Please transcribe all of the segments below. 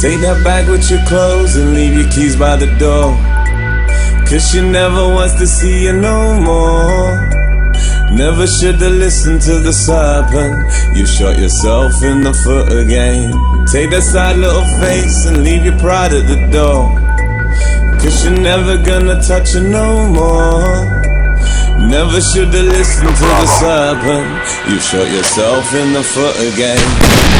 Take that bag with your clothes and leave your keys by the door. Cause she never wants to see you no more. Never should've listened to the serpent. You shot yourself in the foot again. Take that sad little face and leave your pride at the door. Cause you're never gonna touch her no more. Never should've listened to the serpent. You shot yourself in the foot again.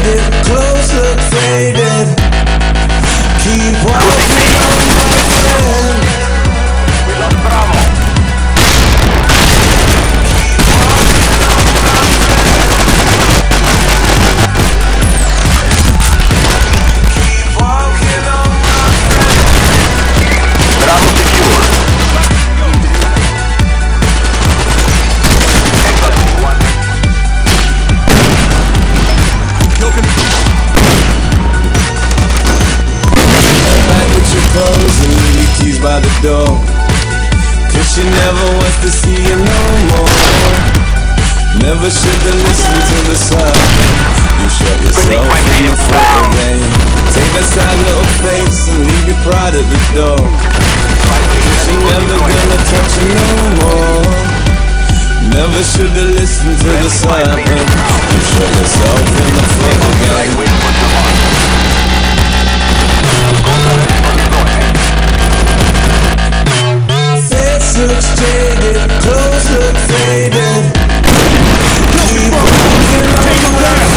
by the door. Cause she never wants to see you no more. Never should've listened to the song. You shut yourself in the foot again. Take that sad little face and leave your pride at the door. She never gonna touch you no more. Never should've listened to the serpent. You shut yourself in the foot again. Jaded, clothes look faded. On my friend.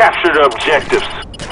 Captured objectives.